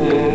Yeah.